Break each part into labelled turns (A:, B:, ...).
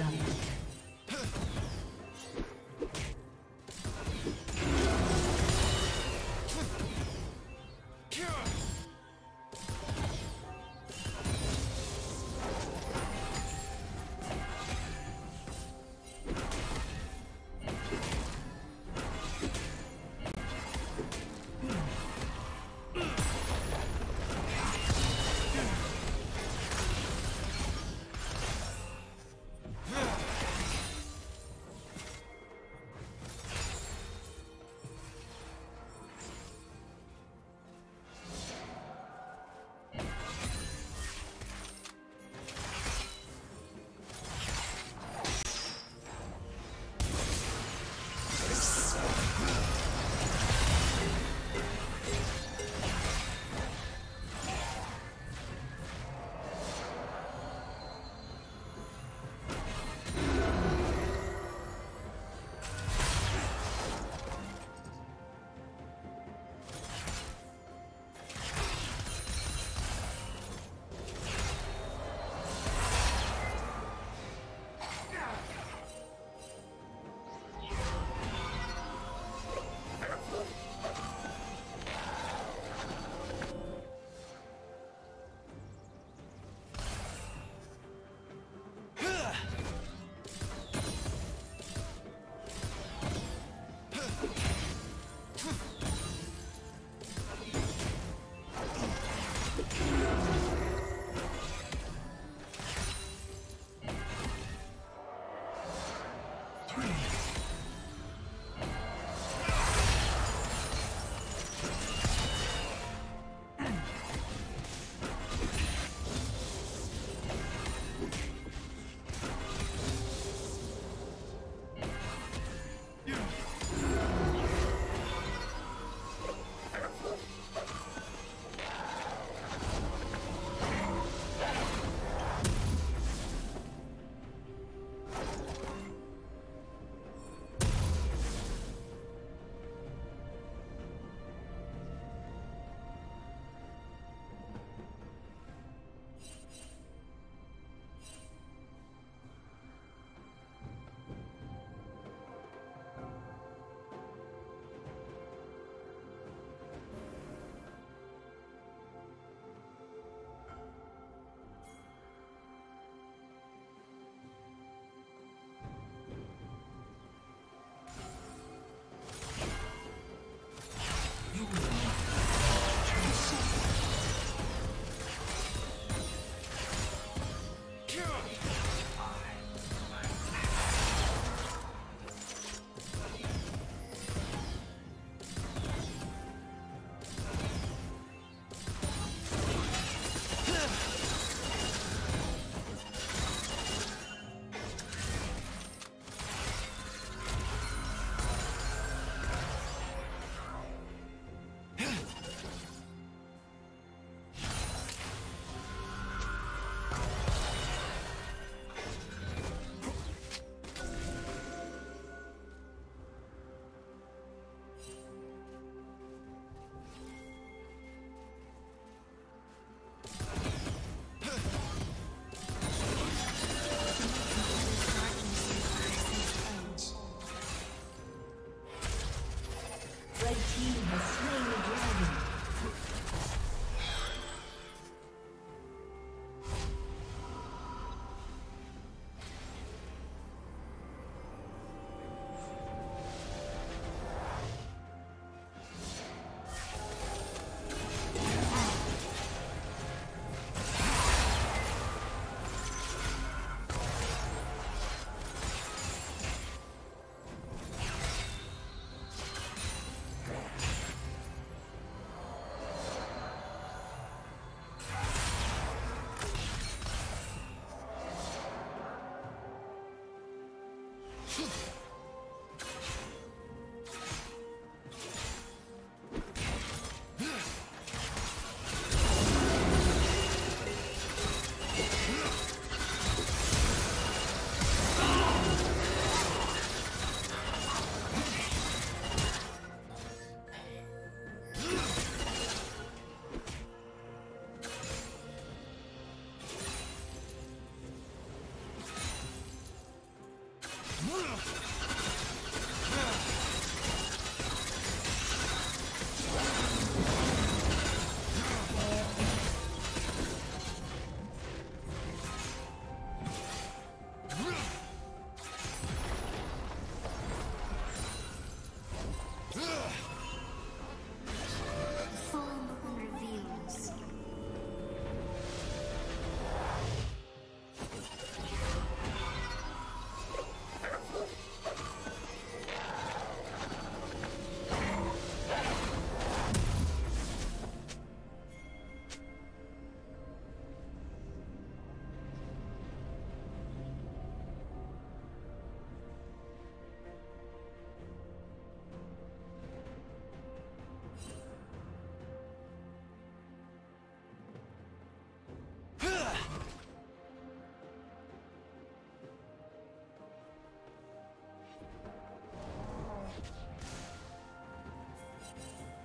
A: Blood.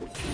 A: Team's